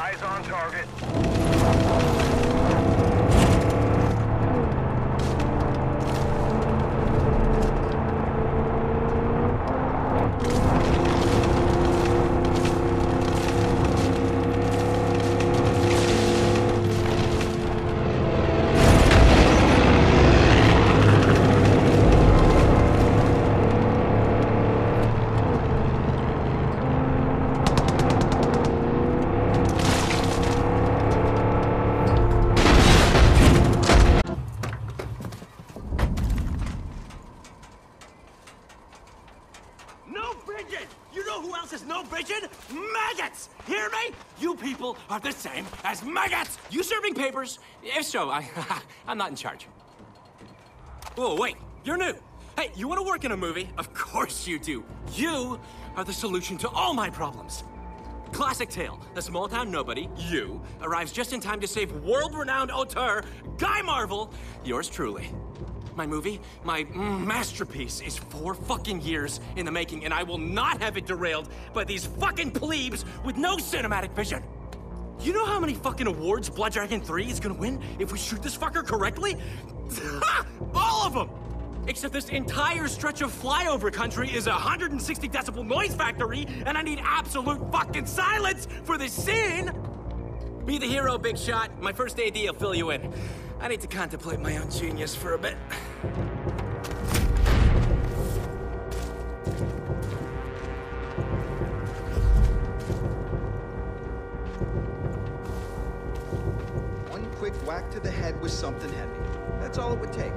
Eyes on target. No Bridget? Maggots! Hear me? You people are the same as maggots! You serving papers? If so, I, I'm not in charge. Whoa, wait, you're new. Hey, you want to work in a movie? Of course you do. You are the solution to all my problems. Classic tale. A small town nobody, you, arrives just in time to save world renowned auteur, Guy Marvel, yours truly. My movie, my masterpiece, is four fucking years in the making, and I will not have it derailed by these fucking plebes with no cinematic vision. You know how many fucking awards Blood Dragon 3 is gonna win if we shoot this fucker correctly? All of them! Except this entire stretch of flyover country is a 160 decibel noise factory, and I need absolute fucking silence for this scene! Be the hero, big shot. My first AD will fill you in. I need to contemplate my own genius for a bit. One quick whack to the head with something heavy. That's all it would take.